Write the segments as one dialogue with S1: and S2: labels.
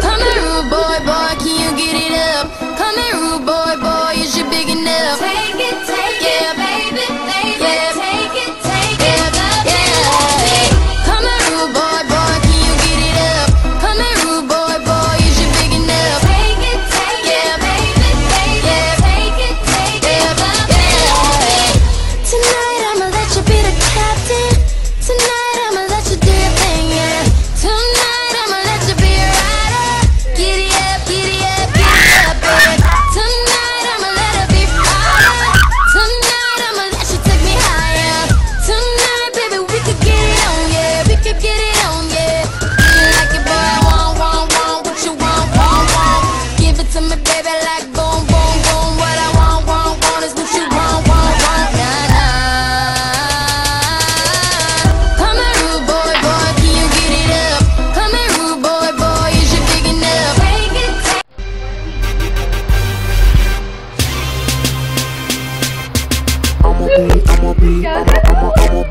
S1: Come on.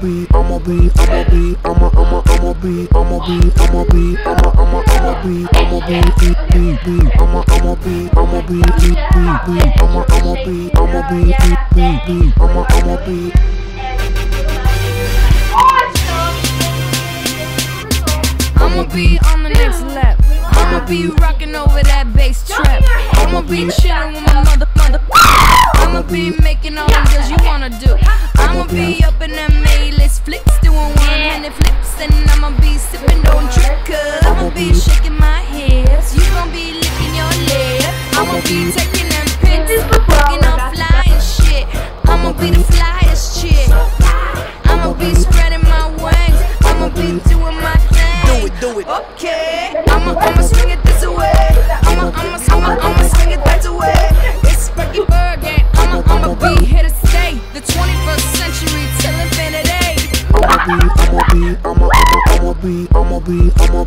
S1: Be, I'ma be, I'ma be, I'ma, I'ma, I'ma be, I'ma be, I'ma be, I'ma, I'ma, I'ma be, I'ma be, be, be, be, I'ma, I'ma be, I'ma be, be, be, be, I'ma, I'ma be, I'ma be, be, be, be, I'ma, I'ma be.
S2: I'ma be on the next lap. I'ma be rocking over that bass trap. I'ma be chilling with my mother, mother. I'ma be making all sipping, don't I'ma be shaking my hips. You gon' be licking your lips. I'ma be taking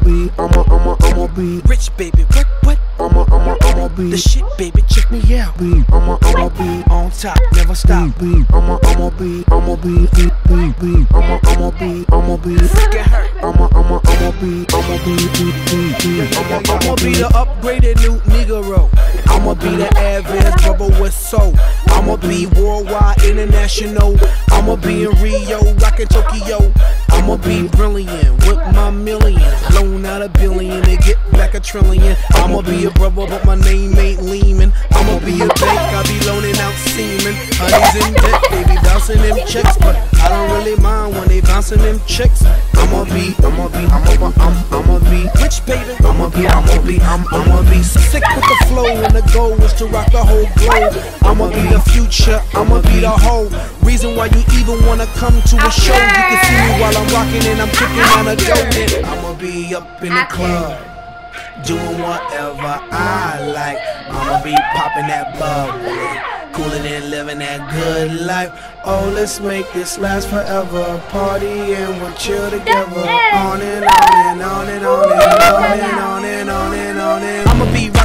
S2: be, I'ma I'ma, I'ma, be,
S3: Rich baby, what, what?
S1: I'ma, I'ma, I'ma be,
S3: The shit, baby, check me out.
S1: be, I'ma, I'ma be,
S3: On top, never stop.
S1: be, be, I'ma, I'ma be, I'ma be, be, be, be, I'ma, I'ma be, I'ma be,
S3: Get hurt.
S1: I'ma, I'ma, I'ma be, I'ma be, be, be, be, I'ma,
S3: I'ma be, the upgraded new Negro. I'ma be the average brother with soul. I'ma be worldwide, international. I'ma be in Rio, rockin' Tokyo. I'ma be brilliant with my millions. Loan out a billion and get back a trillion. I'ma be a brother, but my name ain't Lehman. I'ma be a bank, I be loaning out semen. Honey's in debt, they be bouncing them checks, but I don't really mind when they bouncing them checks. I'ma be, I'ma be, I'ma be, I'm, I'ma be rich, baby. I'ma be, I'ma be, I'm, I'ma be sick with the flow, and the goal is to rock the whole globe. I'ma be the future, I'ma be the whole reason why you even wanna come to a show. You can see me while I'm rocking and I'm kicking on a dope. I'ma be up in the club doing whatever I like. I'ma be popping that bubble, cooling and living that good life. Oh, let's make this last forever. Party and we'll chill together. On and on and on and on and on and on and on and on and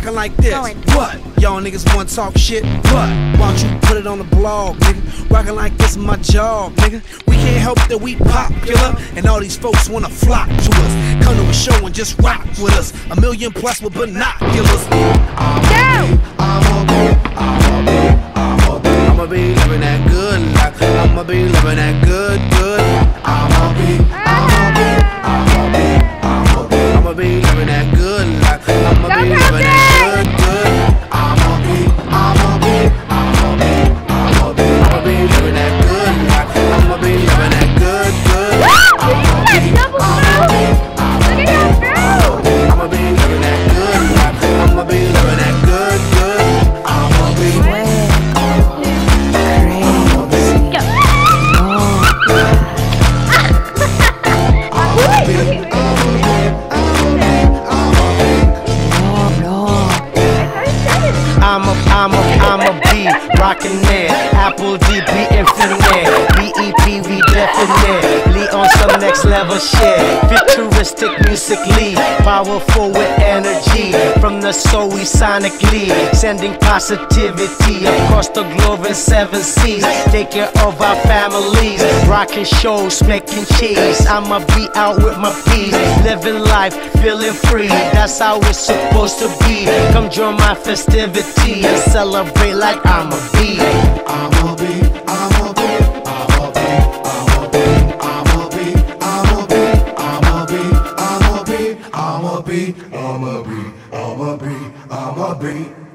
S3: Rocking like this. What? Y'all niggas wanna talk shit? What? Why don't you put it on the blog, nigga? Rocking like this is my job, nigga. We can't help that we popular, and all these folks wanna flock to us. Come to a show and just rock with us. A million plus with binoculars.
S4: Lee on some next level shit. Futuristic musically, powerful with energy. From the soul, we sonically sending positivity across the globe in seven seas. Take care of our families, rocking shows, making cheese. I'ma be out with my peace, living life, feeling free. That's how it's supposed to be. Come join my festivity and celebrate like I'm a bee.
S1: I'ma be, I'ma be, heartbeat.